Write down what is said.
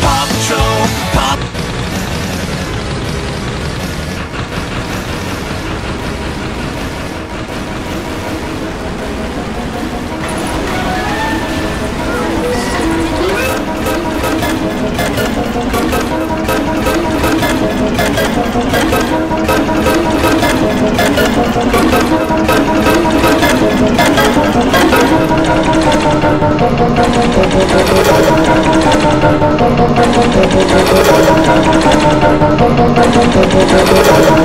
Paw Patrol, Thank どどどどどど。